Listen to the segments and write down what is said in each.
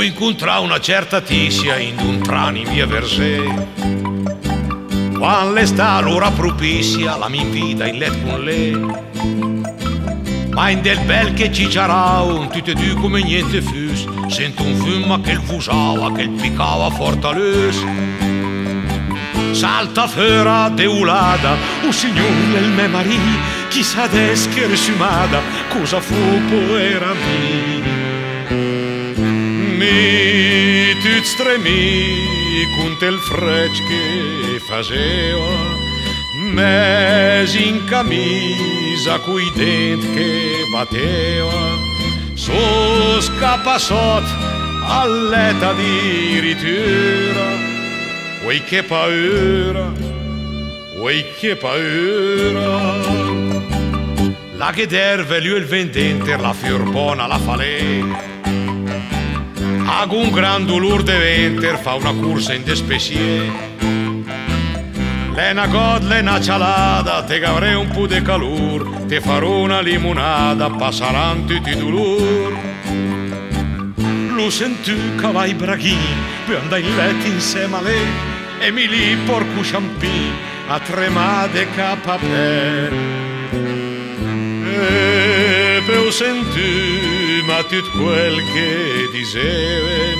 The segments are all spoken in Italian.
Ho incontrato una certa tizia in un trano in via Versè. Quando sta l'ora propizia, la mi invita in letto con lei. Ma in del bel che ci un tutte due come niente fus. Sento un fumo che il fusava, che il piccava fortalese salta fera deulada, o signor nel me marì, chissà desche resumada, cosa fu poera mi. mi tuts tremi con tel freig que faceva més in camisa cui dent que batea sos capassot all'eta di ritura. Ui che paura ui che paura la che derve lui il vendente la fiorbona la falena Ag un gran dolor de venter, fa una corsa in despesie. Lena god, lena cialada, te gavrei un po' de calur, te farò una limonada, passaran tutti i dolor. Lo sentù cavai braghi, per andare in letto insieme a lei, e mi lì porco champì a tremade capapè e per sentì ma tutto quel che diceven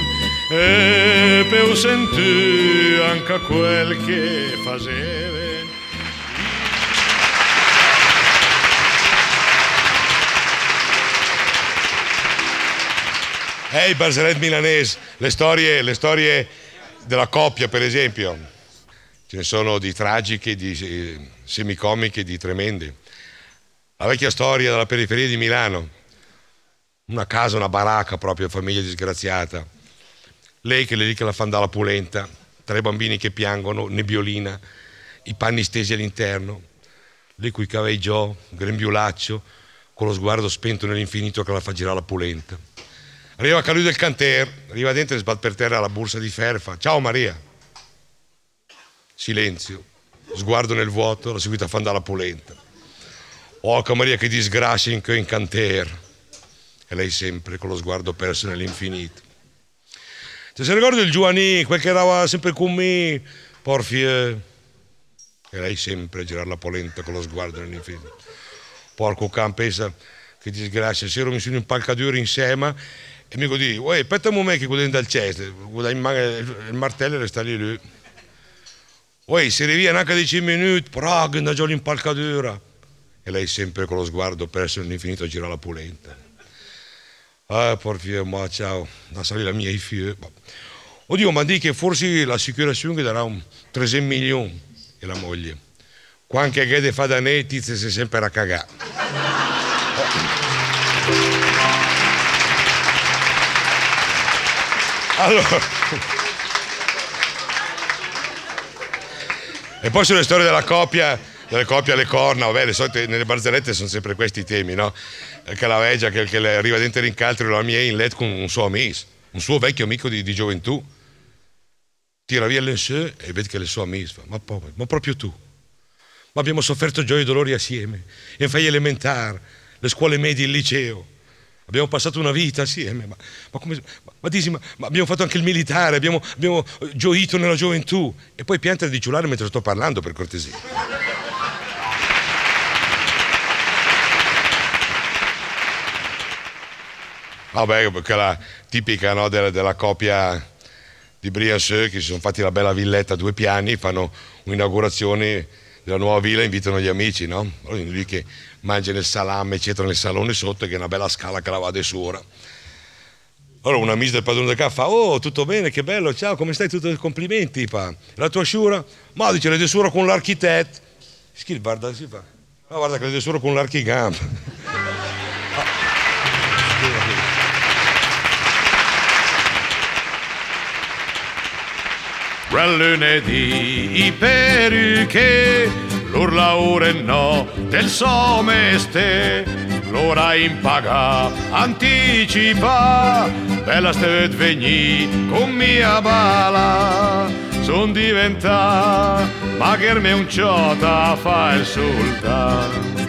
e per sentì anche quel che faceven Ehi, hey, Barzeret milanese, le storie, le storie della coppia, per esempio. Ce ne sono di tragiche, di eh, semicomiche, di tremende. La vecchia storia della periferia di Milano. Una casa, una baracca proprio, famiglia disgraziata. Lei che le dica la fandala pulenta, tre bambini che piangono, nebbiolina, i panni stesi all'interno. Lei cui cavei Gio, grembiulaccio, con lo sguardo spento nell'infinito che la fa girare la pulenta. Arriva Calù del Canter, arriva dentro e sbatte per terra la borsa di Ferfa. Ciao Maria. Silenzio, sguardo nel vuoto, la seguita fa andare la polenta. Maria, che disgrazia in, in Canter. E lei sempre con lo sguardo perso nell'infinito. Ti si ricorda il Giovanni, quel che era sempre con me, porfie. E lei sempre a girare la polenta con lo sguardo nell'infinito. Porco can, pensa che disgrazia, se ero messo in impalcatura insieme e mi dice, uè, aspetta un momento che quello dal cesto, il martello resta lì lui. Uè, si rivia anche 10 minuti, che già l'impalcatura. E lei sempre con lo sguardo perso nell'infinito gira la pulenta. Ah, porfio, ma ciao, da salire la mia figlia. Oddio, ma di che forse l'assicurazione darà un 300 milioni e la moglie. Quanche che de fa da ne, tizia si sempre a cagare. Allora. E poi sulle storie della coppia, delle coppie alle corna, vabbè, le solite, nelle barzellette sono sempre questi temi, no? Che la veggia, che, che le arriva dentro rincaltro la mia in letto con un suo amico, un suo vecchio amico di, di gioventù. Tira via l'insè e vede che le sue amiche ma, ma proprio tu. Ma abbiamo sofferto gioie e dolori assieme, in fai elementare, le scuole medie, il liceo. Abbiamo passato una vita assieme, ma, ma, come, ma, ma, dici, ma, abbiamo fatto anche il militare, abbiamo, abbiamo eh, gioito nella gioventù. E poi pianta di ciulare mentre sto parlando, per cortesia. Vabbè, perché la tipica no, della, della, coppia di Brianseux che si sono fatti la bella villetta a due piani, fanno un'inaugurazione della nuova villa, invitano gli amici, no? Allora, lì che mangia il salame, eccetera, nel salone sotto, che è una bella scala che la va di sopra. Allora una amica del padrone del caffè fa, oh tutto bene, che bello, ciao, come stai? Tutti complimenti, fa. La tua sciura? Ma dice, le di sura con l'architetto. Chi guarda, si fa. Ma guarda che le di sura con l'archigam. Quel lunedì i perché l'urla ora no del someste. L'ora in paga anticipa bella stet vegni con mia bala. Son diventa ma che me un ciota fa il sultan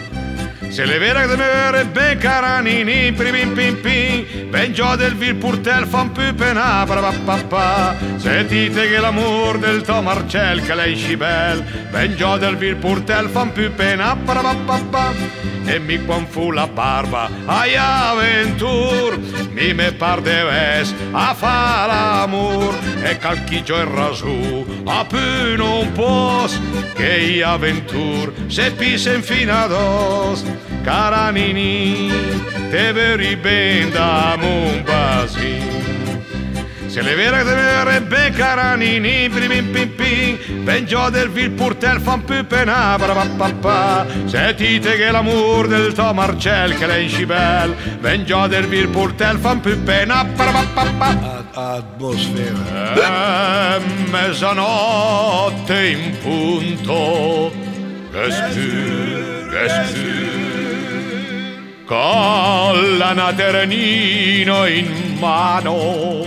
Se le vera deve avere ben caranini, pim pim pim, ben già del vil purtel fan più pena, pa Sentite che l'amor del to Marcel che lei scibel, ben già del vil purtel fan più pena, pa E mi quan fu la barba, ai avventur, mi me par de ves a fa l'amor, e calchigio e rasu, a più non pos, che i avventur, se pisen fino ad os. Caranini, te veri ben da Mombasi. Se le vere te verebbe caranini, pim pim pim, ben già del vil purtel fan più pena, pa Sentite che l'amor del to Marcel che lei scibel, ben già del vil purtel fan più pena, pa Atmosfera. È mezzanotte in punto, che scu, che scu con la naternino in mano.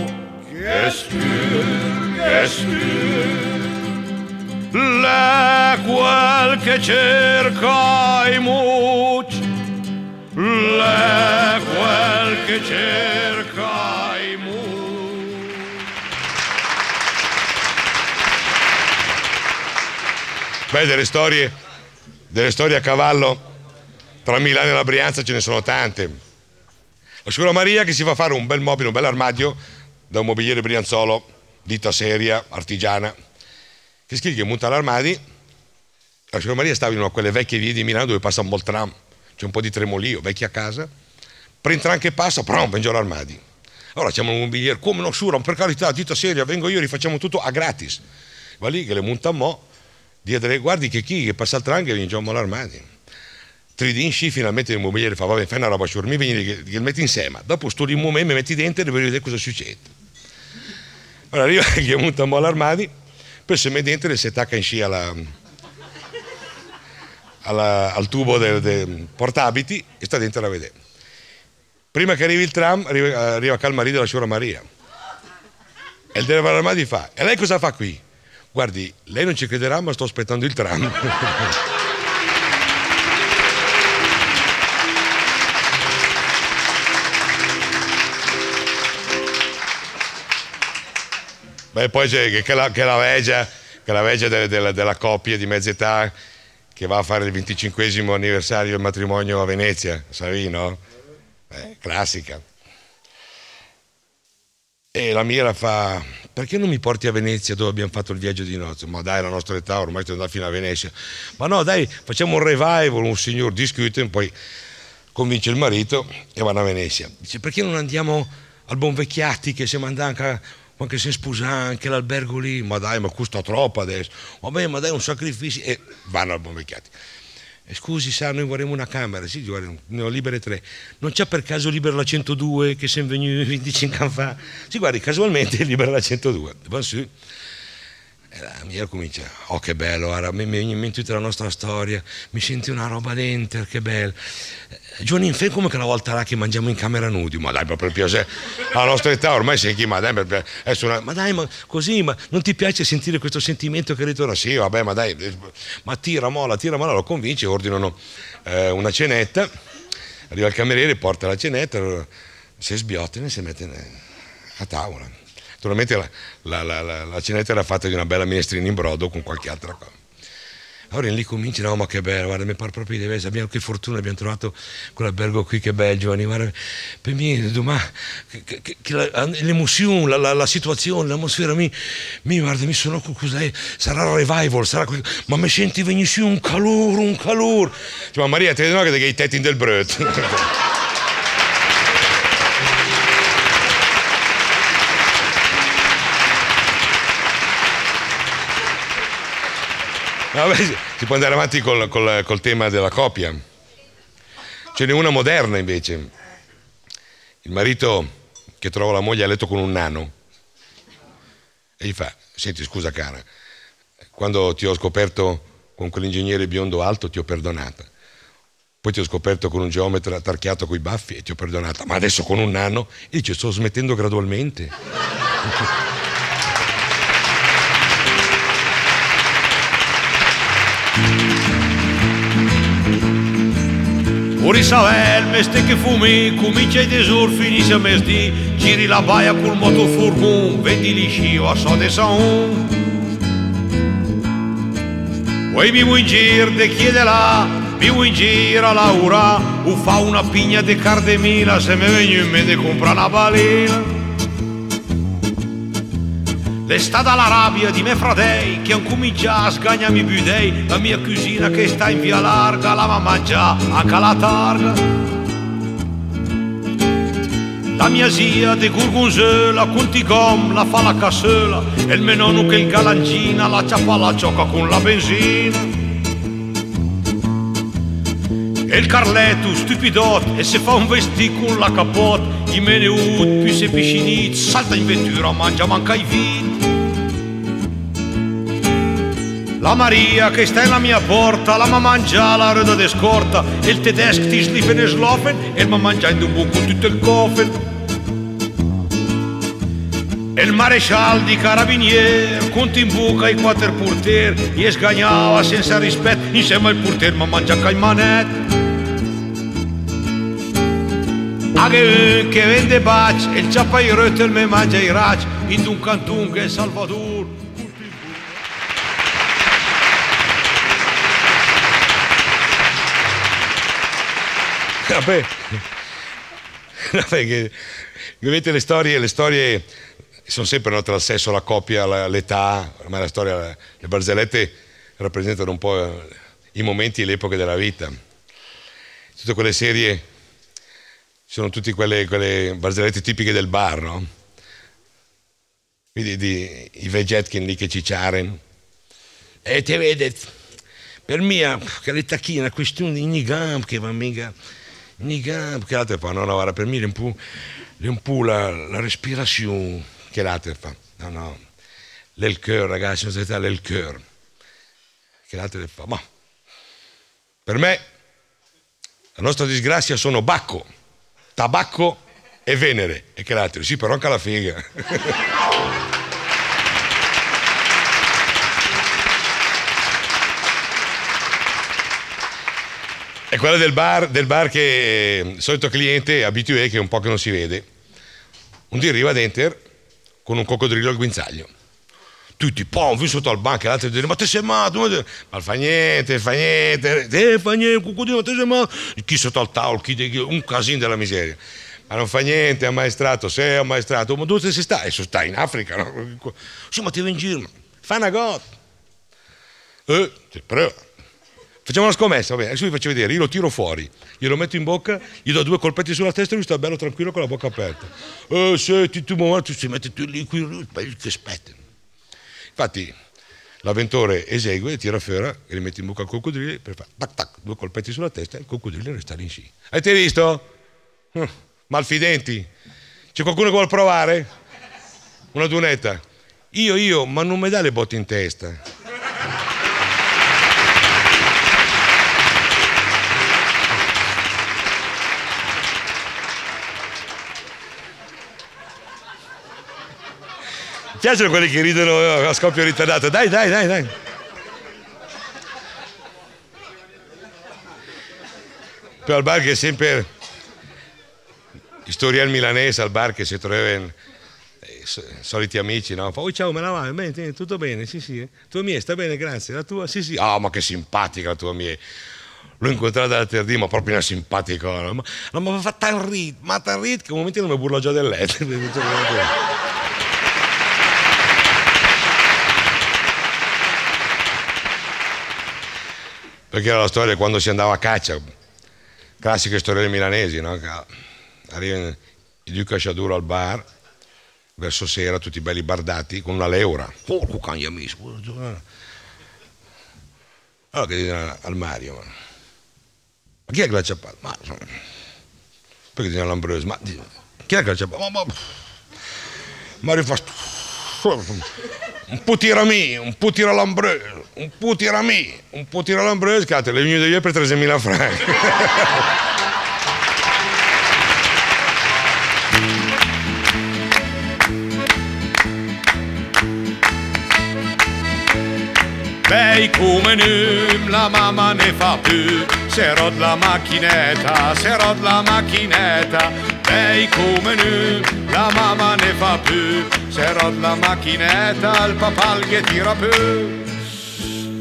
Che stu, che stu. Le quel che cerca i muc, le quel che cerca i muc. Beh, delle storie, delle storie a cavallo tra Milano e la Brianza ce ne sono tante. La signora Maria che si fa fare un bel mobile, un bel armadio da un mobiliere brianzolo, ditta seria, artigiana, che scrive che monta l'armadio. La signora Maria stava in una quelle vecchie vie di Milano dove passa un il tram, c'è un po' di tremolio, vecchia casa. Prende tram che passa, prom, vengo l'armadio. Allora c'è un mobiliere, come no, sura, per carità, ditta seria, vengo io, rifacciamo tutto a gratis. Va lì che le monta a mo', dietro, guardi che chi che passa il tram che viene l'armadio. 3D sci finalmente il mobiliere fa vabbè fai una roba sciur mi vieni che, che metti insieme dopo sto un momento mi metti dentro e devi vedere cosa succede. Allora arriva che monta un po' l'armadio poi si mette dentro e si attacca in sci alla, alla, al tubo del, del portabiti e sta dentro a vedere. Prima che arrivi il tram arriva, arriva marito della signora Maria. E il dell'armadio fa e lei cosa fa qui? guardi lei non ci crederà ma sto aspettando il tram Beh, poi c'è che la, che la veggia, che la veggia della, della, della coppia di mezza età che va a fare il 25 anniversario del matrimonio a Venezia, Savino, eh, classica. E la Mira fa, perché non mi porti a Venezia dove abbiamo fatto il viaggio di nozze? Ma dai, la nostra età ormai stiamo andando fino a Venezia. Ma no, dai, facciamo un revival, un signor discute, poi convince il marito e vanno a Venezia. Dice, perché non andiamo al Bonvecchiati che siamo andati anche ma che si sposa anche l'albergo lì, ma dai, ma costa troppo adesso, vabbè, ma dai, un sacrificio, e vanno al Bonvecchiati. E scusi, sa, noi vorremmo una camera, sì, ne ho libere tre. Non c'è per caso libera la 102 che siamo venuti 25 anni fa? Sì, guardi, casualmente è libera la 102. Va su. E la mia comincia, oh che bello, guarda, mi viene in mente tutta la nostra storia, mi senti una roba dentro, che bello. Giovanni Infe come che la volta là che mangiamo in camera nudi, ma dai, proprio piacere, alla nostra età ormai sei chi, ma dai, una, ma dai, ma così, ma non ti piace sentire questo sentimento che ritorna? Sì, vabbè, ma dai, ma tira mola, tira mola, lo convince, ordinano eh, una cenetta, arriva il cameriere, porta la cenetta, si sbiottano e si mette a tavola. Naturalmente la, la, la, la cenetta era fatta di una bella minestrina in brodo con qualche altra cosa. Allora lì cominci, no ma che bello, guarda, mi pare proprio di essere, abbiamo che fortuna, abbiamo trovato quell'albergo qui, che bello Giovanni, guarda, per me domani, l'emozione, la, la, la, situazione, l'atmosfera, mi, mi guarda, mi sono, cos'è, sarà revival, sarà, ma mi senti venire su un calore, un calore. Cioè, ma Maria, ti vedo che hai i tetti del brut. Vabbè, si può andare avanti col, col, col tema della coppia. Ce n'è una moderna invece. Il marito che trova la moglie a letto con un nano e gli fa, senti scusa cara, quando ti ho scoperto con quell'ingegnere biondo alto ti ho perdonata. Poi ti ho scoperto con un geometra tarchiato coi baffi e ti ho perdonata, ma adesso con un nano e dice sto smettendo gradualmente. Ori savel, meste che fumi, comincia i tesor, finisce a mesdì, giri la baia col motofurgon, vendi liscio a so de saun. Poi mi vuoi in giro, de chiede là, mi vuoi in giro Laura, u fa una pigna de cardemila, se me vengo in mente compra una balena. L'estate alla rabbia di me fratei che ancora già sgagna mi budei. La mia cugina che sta in via larga la mamma già anche la targa. La mia zia de Gurgunzela con Tigom la fa la cassola e il menonu che il galangina la ciappa la gioca con la benzina e il Carletto stupidot e se fa un vestito con la capot i meneut più se piscinit salta in vettura mangia manca i vini La Maria che sta nella mia porta, la mamma mangia la roda de scorta, e il tedesco ti slifen e slofen, e il mamma mangia in un buco tutto il cofen. E il maresciallo di carabinieri, conti in buca i quattro portieri, e sgagnava senza rispetto, insieme al portiere, ma mangia il manette. Anche che vende baci, e il ciappairotte me mangia i raggi, in un cantun che è Salvador. Vabbè, vabbè che, vedete le storie, le storie sono sempre no, tra il sesso, la coppia, l'età, ma la storia, le barzellette rappresentano un po' i momenti e le epoche della vita. Tutte quelle serie sono tutte quelle, quelle barzellette tipiche del bar, no? Quindi di, i vegetkin lì che cicciaren. E te vede, per me, che le tacchine, questione di nigam che va mica ni gambe, che l'altro fa, no, no, guarda, per me è un po', è un po la, la respirazione l'altro fa, no, no, l'el cœur, ragazzi, non l'el cœur, che l'altro fa, ma per me la nostra disgrazia sono bacco, tabacco e venere, e che l'altro, sì, però anche la figa. È quella del bar, del bar che il solito cliente abitué che un po' che non si vede. Un giorno arriva dentro con un coccodrillo al guinzaglio. Tutti, pom, vi sotto al banco, e l'altro dice, ma te sei matto? Ma fa niente, fa niente, eh, fa niente, coccodrillo, ma te sei matto? Chi sotto al tavolo, chi, un casino della miseria. Ma non fa niente, ammaestrato, sei ammaestrato, ma dove si sta? E so sta in Africa, no? Sì, ma ti vai in giro, fa una gotta. Eh, ti prego Facciamo una scommessa, vabbè, adesso vi faccio vedere, io lo tiro fuori, glielo metto in bocca, gli do due colpetti sulla testa e lui sta bello tranquillo con la bocca aperta. Eh, senti, tu momento si mette tu lì, qui, che aspetta. Infatti, l'avventore esegue, tira fuori e mette in bocca al coccodrillo per fare tac tac, due colpetti sulla testa e il coccodrillo resta lì in sì. Avete visto? Uh, malfidenti. C'è qualcuno che vuole provare? Una dunetta. Io, io, ma non mi dà le botte in testa. Piacciono quelli che ridono a scoppio ritardato. Dai, dai, dai, dai. Però al bar che è sempre storiel milanese al bar che si trovano eh, soliti amici, no? Fa, oh, ciao, me la vai? Bene, tutto bene? Sì, sì. Tua mia sta bene, grazie. La tua? Sì, sì. Ah, oh, ma che simpatica la tua mia. L'ho incontrata da Terdì, ma proprio una simpatica. Ma, ma mi fa tan rit, ma tan rit che un momento non mi burlo già del letto. perché era la storia quando si andava a caccia, classiche storie milanesi, no? arrivano i due cacciatori al bar, verso sera, tutti belli bardati, con una leura. Porco cagna amici. Allora che dicono al Mario, ma, ma chi è ciappato? Ma, perché dicono all'Ambrose, ma chi è ciappato? Ma, ma, Mario fa un po' tirami, un po' tira l'Ambrose, un po' tirami, un po' tira l'Ambrose, cazzo, le venute via per 13.000 franchi. Lei come nu, la mamma ne fa più se rod la macchinetta, se rod la macchinetta, lei come nu, la mamma ne fa più, se rod la macchinetta, il papà che tira più.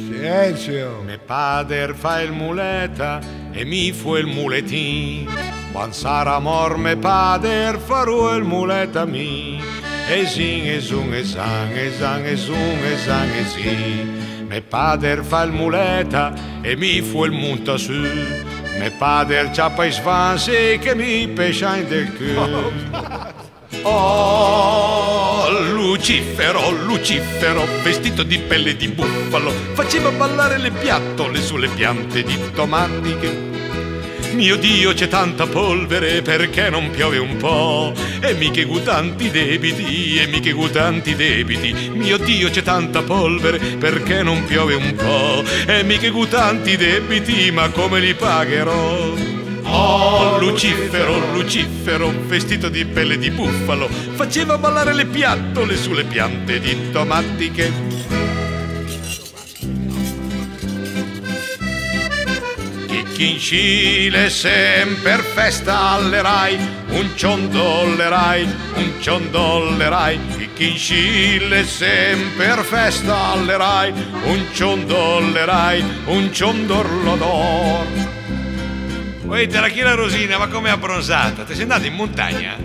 Silenzio. Me padre fa il muleta e mi fu il muletin. Quando sarà mor me padre farò il muleta mi. E zing e zung e zang e zang e zung e zang e zi. Me padre fa il muleta e mi fu il munta su. Me padre ciappa i svansi che mi pescia in del culo. Oh, Lucifero, Lucifero, vestito di pelle di bufalo, faceva ballare le piattole sulle piante di tomatiche. Mio Dio c'è tanta polvere perché non piove un po' E mica gu tanti debiti, e mica gu tanti debiti Mio Dio c'è tanta polvere perché non piove un po' E mica gu tanti debiti, ma come li pagherò? Oh, Lucifero, Lucifero, vestito di pelle di bufalo, faceva ballare le piattole sulle piante di tomatiche. Chi in Cile sempre festa alle Rai, un ciondollerai, un ciondollerai. Chi in Cile sempre festa alle Rai, un ciondollerai, un ciondorlo d'or. Uè, Terachina Rosina, ma come abbronzata? Ti sei andata in montagna?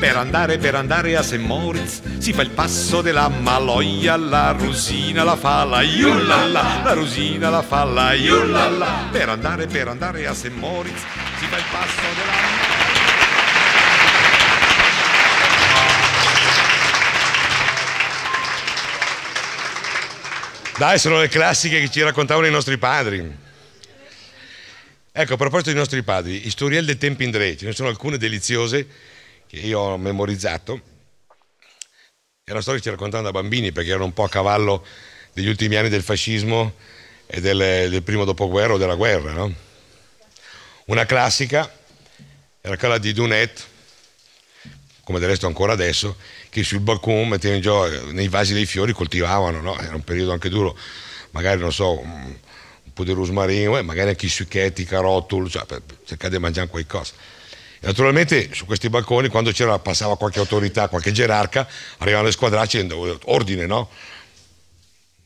Per andare, per andare a St. Moritz si fa il passo della maloia, la Rosina la fa la iullala, la Rosina la fa la iullala. Per andare, per andare a St. Moritz si fa il passo della Dai, sono le classiche che ci raccontavano i nostri padri. Ecco, a proposito dei nostri padri, i storielli dei tempi indrei, ce ne sono alcune deliziose che io ho memorizzato. È una storia che ci raccontavano da bambini perché erano un po' a cavallo degli ultimi anni del fascismo e del, del primo dopoguerra o della guerra. No? Una classica era quella di Dunet, come del resto ancora adesso, che sul balcone mettevano in gioco nei vasi dei fiori, coltivavano, no? era un periodo anche duro, magari non so, un po' di rosmarino, eh, magari anche i succhetti, i carottoli, cioè, cercare di mangiare qualcosa. E naturalmente su questi balconi, quando c'era, passava qualche autorità, qualche gerarca, arrivavano le squadracce dicendo ordine, no?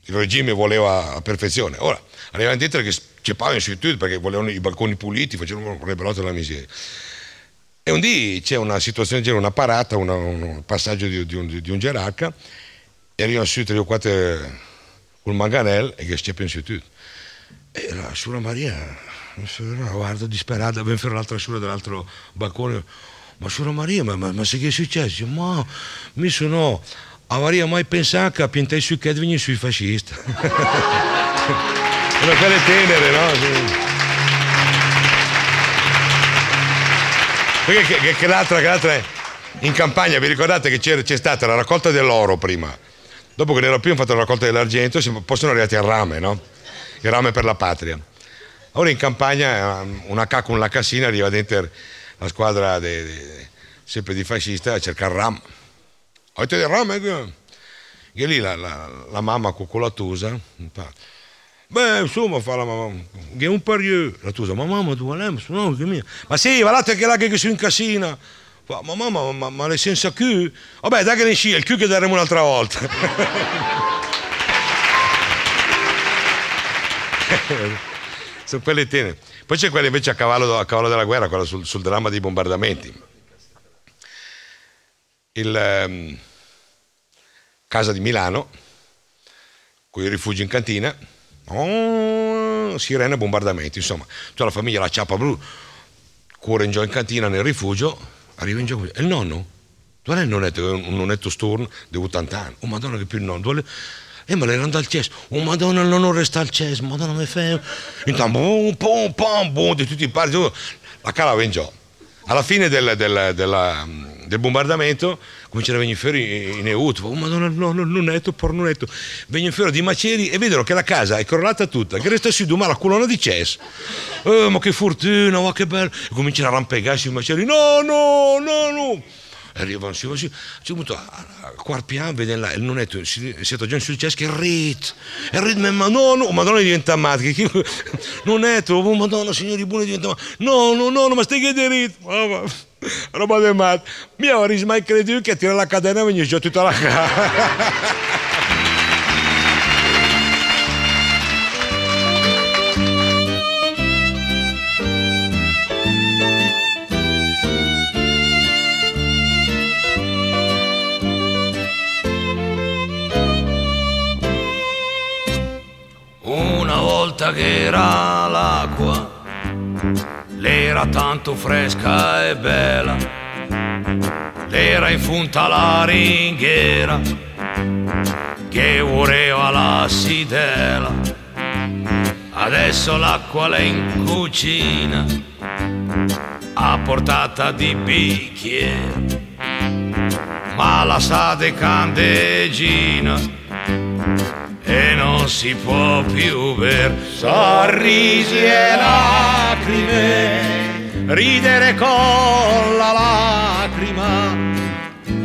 Il regime voleva a perfezione. Ora, arrivavano dentro che cepavano in tutti perché volevano i balconi puliti, facevano le belotte della miseria. E un dì c'è una situazione, c'era una parata, una, un passaggio di, di, un, di, un, gerarca, e arrivano su tre o quattro col manganello e che sceppano su tutto. E la Sura Maria, la guardo disperata, ben per l'altra Sura dell'altro balcone, ma Sura Maria, ma, ma, ma che è successo? Ma mi sono, a Maria mai pensato che a piantare sui che venire sui fascisti. Sono quelle tenere, no? Sì. Perché che, che, l'altra, che l'altra in campagna, vi ricordate che c'è, stata la raccolta dell'oro prima, dopo che nella prima hanno fatto la raccolta dell'argento, poi sono arrivati al rame, no? Il rame per la patria. Ora in campagna una K con la cassina arriva dentro la squadra de, de, sempre di fascista a cercare ram. Avete del rame? E lì la, la, la mamma con la tusa, Beh, insomma, fa la mamma, che un parieu. La tusa, ma mamma, tu vuoi no, che mia. Ma sì, va là che là che si incassina. Fa, ma mamma, ma, ma le senza Q? Vabbè, dai che ne scia, il Q che daremo un'altra volta. Sono quelle tene. Poi c'è quella invece a cavallo, a cavallo della guerra, quella sul, sul, dramma dei bombardamenti. Il um, casa di Milano, con i rifugi in cantina Oh, sirene, bombardamenti, insomma, tutta la famiglia, la ciappa blu, cuore in giù in cantina nel rifugio, arriva in gioco, e il nonno? Dove è il nonnetto? Un nonnetto Sturm di 80 anni. Oh madonna che più il nonno, dove... E me l'erano dal cesso, oh madonna nonno resta al cesso, madonna mi fai... Intanto, boom, pom, pom, boom, di tutti i parti, la cala va in giù. Alla fine del, del, della, del bombardamento cominciano a venire fuori in euto, oh madonna no, no, non netto, pornonetto, vengono fuori di maceri e vedono che la casa è crollata tutta, che resta su ma la colonna di cesso. Oh, ma che fortuna, ma che bello! E cominciano a rampegarsi i maceri, no, no, no, no! Arrivano sì, sì, a un certo punto a quarto piano vede là il nonnetto si, si è sul cesso che rit. E rit ma no no madonna diventa matica nonnetto oh madonna signori buoni diventa matica no no no ma stai che di rit? Roba di mat mi avrei mai creduto che tira la catena e mi giù tutta la casa volta che era l'acqua, l'era tanto fresca e bella, l'era in funta la ringhiera, che voleva la sidela. Adesso l'acqua l'è in cucina, a portata di bicchiere, ma la sa de candegina e non si può più ver sorrisi e lacrime, ridere con la lacrima,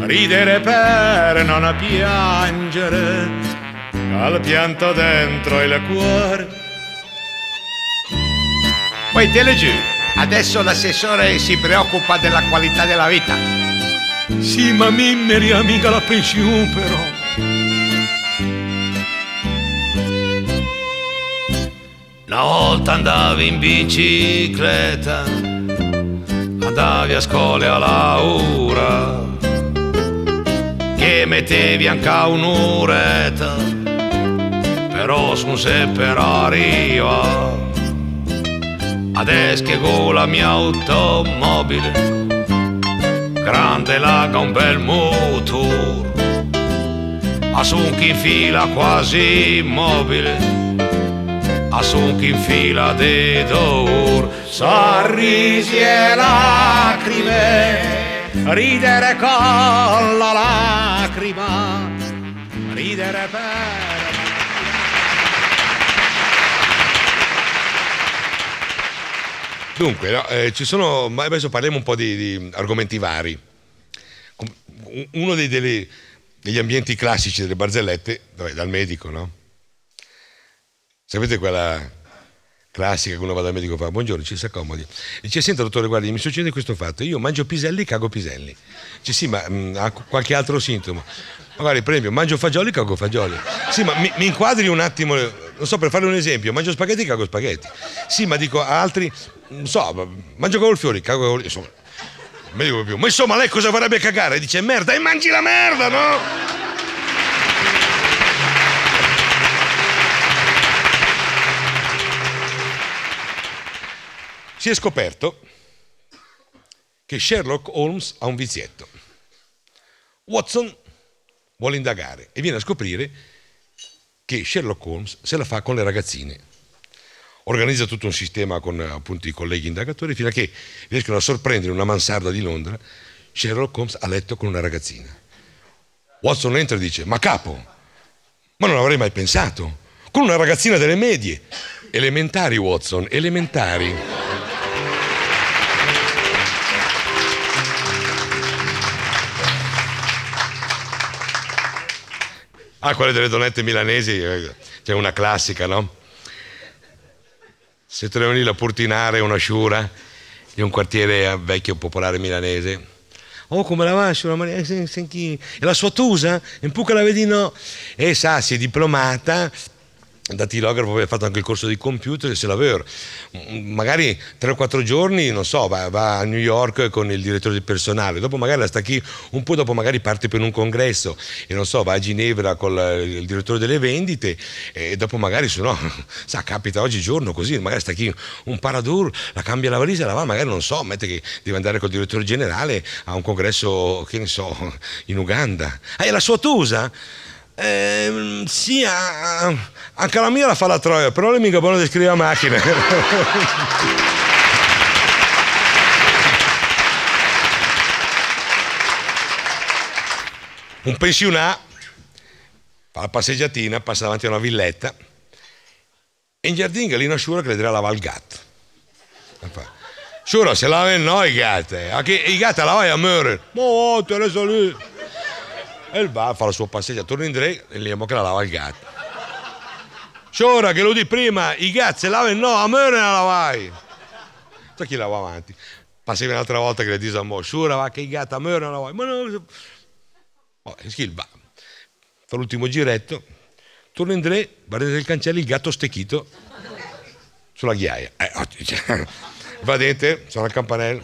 ridere per non piangere, al pianto dentro il cuore. Poi te giù, adesso l'assessore si preoccupa della qualità della vita. Sì, ma mi mi mica la pensione però. Una volta andavi in bicicletta, andavi a scuola a Laura, che mettevi anche un'uretta, però su se per arriva. Adesso che con la mia automobile, grande laga un bel motore, a in fila quasi immobile a son in fila de d'or, sorrisi e lacrime, ridere con la lacrima, ridere per... Dunque, no, eh, ci sono, adesso parliamo un po' di, di argomenti vari. Uno dei, delle, degli ambienti classici delle barzellette, dal medico, no? Sapete quella classica che uno va dal medico e fa buongiorno, ci si accomodi. Dice senta dottore guardi mi succede questo fatto, io mangio piselli, cago piselli. Dice sì ma mh, mm, ha qualche altro sintomo. Magari per esempio mangio fagioli, cago fagioli. Sì ma mi, mi, inquadri un attimo, non so per fare un esempio, mangio spaghetti, cago spaghetti. Sì ma dico a altri, non so, mangio cavolfiori, cago cavolfiori. Insomma, medico più. Ma insomma lei cosa vorrebbe cagare? Dice merda e mangi la merda, no? Si è scoperto che Sherlock Holmes ha un vizietto. Watson vuole indagare e viene a scoprire che Sherlock Holmes se la fa con le ragazzine. Organizza tutto un sistema con appunto i colleghi indagatori fino a che riescono a sorprendere una mansarda di Londra Sherlock Holmes a letto con una ragazzina. Watson entra e dice: Ma capo, ma non avrei mai pensato. Con una ragazzina delle medie. Elementari, Watson, elementari. Ah, quelle delle donette milanesi, eh, c'è una classica, no? Si trovano lì la Purtinare, una sciura di un quartiere vecchio popolare milanese. Oh, come la va, sciura Maria? E la sua tusa? In puca la vedi no? E sa, si è diplomata da tilografo aveva fatto anche il corso di computer e se l'aveva magari 3 o 4 giorni non so va, va, a New York con il direttore del personale dopo magari la sta qui un po' dopo magari parte per un congresso e non so va a Ginevra con il direttore delle vendite e dopo magari se no sa capita oggi giorno così magari sta qui un paradur la cambia la valisa la va magari non so mette che deve andare col direttore generale a un congresso che ne so in Uganda ah, è la sua tusa? Eh, sì, anche la mia la fa la troia, però lei mica buono di scrivere a macchina. Un pensionato fa la passeggiatina, passa davanti a una villetta e in giardino Galina Sciura che le dirà la Valgat. Giuro, se lava no i gatti. Anche i gatti la vai a morire. Ma oh, te adesso lì. E il va, fa la sua passeggia, torna in tre e lì che la lava il gatto. Giuro che lo di prima, i gatti se lava no, a morire la lavai. Sai chi lava avanti? Passavi un'altra volta che le dice a mo, giuro va che i gatti a morire la lavai. Ma no... Oh, il va. Fa l'ultimo giretto, torna in tre, guardate il cancello, il gatto stecchito sulla ghiaia. Eh, oh, va dentro, sono al campanello.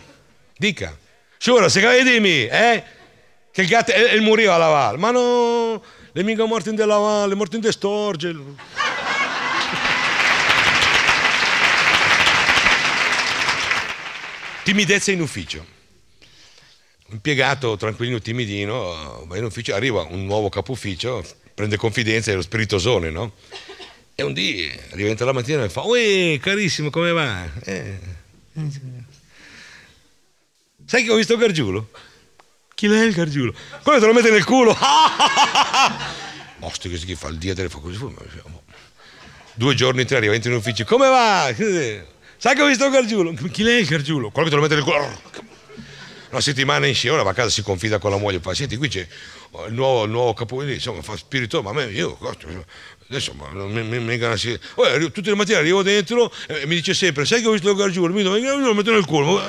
Dica, Sciura, se cavi dimmi, eh? Che il gatto il muriò a lavare. Ma no, le mica morti in della valle, morti in de storge. Timidezza in ufficio. Impiegato tranquillino, timidino, va in ufficio, arriva un nuovo capo ufficio, prende confidenza, è lo spiritosone, no? E un dì arriva la mattina e fa, uè, carissimo, come va? Eh. Sai che ho visto Gargiulo? Chi è il Gargiulo? Come te lo mette nel culo? Osti che si fa il dia delle fa così. Due giorni, tre, arriva in ufficio, come va? Sai che ho visto Gargiulo? Chi è il Gargiulo? Quello che te lo mette nel culo. Una settimana insieme, va a casa, si confida con la moglie, fa, senti, qui c'è il nuovo, il nuovo capo, insomma, fa spirito, ma a me, io, adesso mi, mi, mi si... oh, tutte le mattine arrivo dentro e mi dice sempre sai che ho visto il gargiulo mi dico io lo metto nel culo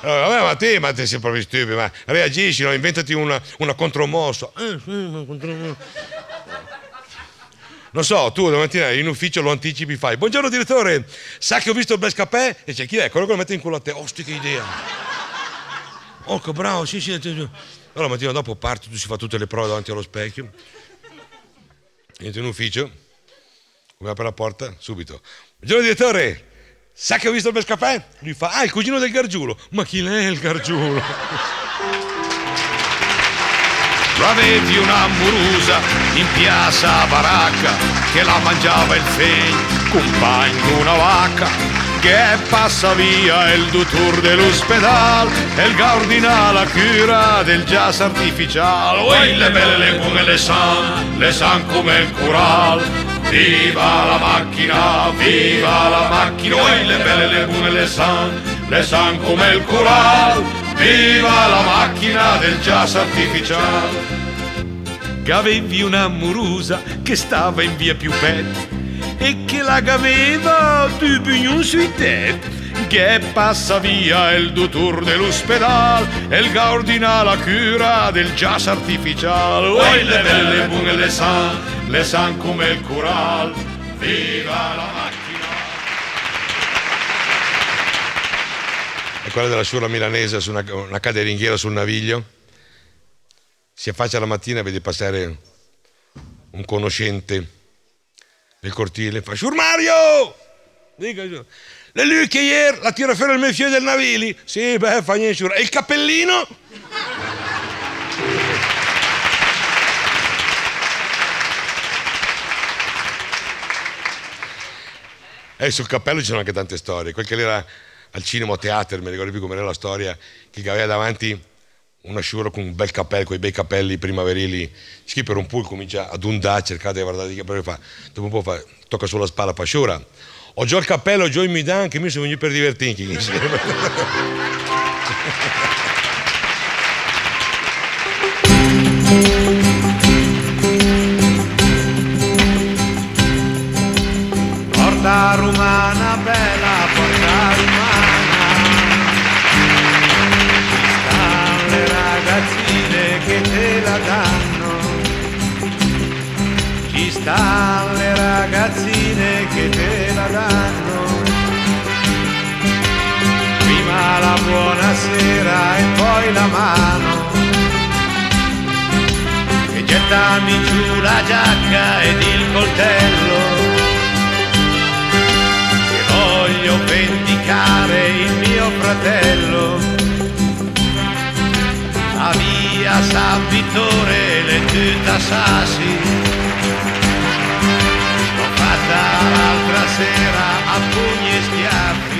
vabbè, ma te, ma te sei proprio stupido, ma reagisci, no? inventati una, una contromossa. Eh, sì, una contromossa. Non so, tu domattina in ufficio lo anticipi, fai buongiorno direttore, sa che ho visto il Bescapè? E c'è chi è? Quello che lo mette in culo a te. Osti che idea. Oh, che bravo, sì, sì. Allora la mattina dopo parti, tu si fa tutte le prove davanti allo specchio entro in ufficio, come apre la porta, subito. Buongiorno direttore, sa che ho visto il Bescafè? Lui fa, ah, il cugino del Gargiulo. Ma chi è il Gargiulo? Avevi una murusa in piazza baracca che la mangiava il fegno, compagno una vacca che passa via il dutour dell'ospedal e il gardina la cura del jazz artificiale Oi le belle le come le san, le san come il cural Viva la macchina, viva la macchina Oi le belle le come le san, le san come il cural Viva la macchina del jazz artificiale. Che avevi una murusa che stava in via più pet e che la aveva du pignon sui tête che passa via il dutour dell'ospedale e il gardina la cura del jazz artificiale Oi le belle buone le san, le san come il cural. Viva la macchina! È quella della sciura milanese su una, una caderinghiera sul naviglio. Si affaccia la mattina e vede passare un conoscente nel cortile, fa Sciur Mario! Dica, le lui che ieri la tira fuori il mefio del Navili? Sì, beh, fa niente, E il cappellino? E sul cappello ci sono anche tante storie. Quel che era al cinema teatro, mi ricordo più come era la storia, che aveva davanti una sciura con un bel cappello, con i bei capelli primaverili, schi per un pool, comincia ad undare, cercare di guardare i capelli, fa, dopo un po' fa, tocca sulla spalla, fa sciura, ho già il cappello, ho già il midan, che mi sono venuto per divertirmi insieme. Porta romana bella, porta romana che te la danno. Ci stanno le ragazzine che te la danno. Prima la buonasera e poi la mano. E gettami giù la giacca ed il coltello. Che voglio vendicare il mio fratello a via San Vittore le tutta sassi fatta l'altra sera a pugni schiaffi